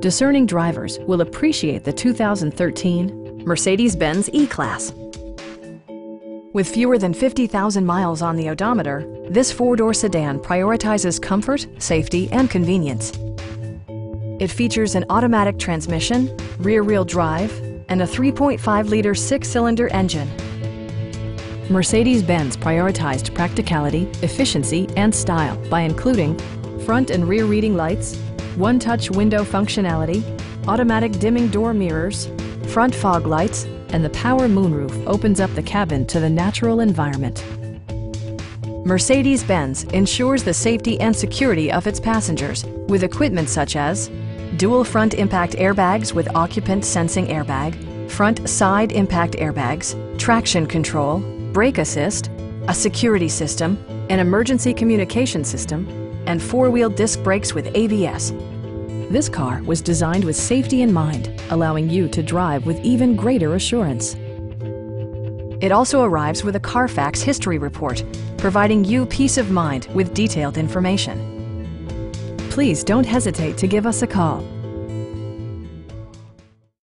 discerning drivers will appreciate the 2013 Mercedes-Benz E-Class. With fewer than 50,000 miles on the odometer, this four-door sedan prioritizes comfort, safety, and convenience. It features an automatic transmission, rear-wheel drive, and a 3.5-liter six-cylinder engine. Mercedes-Benz prioritized practicality, efficiency, and style by including front and rear reading lights, one-touch window functionality, automatic dimming door mirrors, front fog lights, and the power moonroof opens up the cabin to the natural environment. Mercedes-Benz ensures the safety and security of its passengers with equipment such as dual front impact airbags with occupant sensing airbag, front side impact airbags, traction control, brake assist, a security system, an emergency communication system, and four-wheel disc brakes with ABS. This car was designed with safety in mind, allowing you to drive with even greater assurance. It also arrives with a Carfax history report, providing you peace of mind with detailed information. Please don't hesitate to give us a call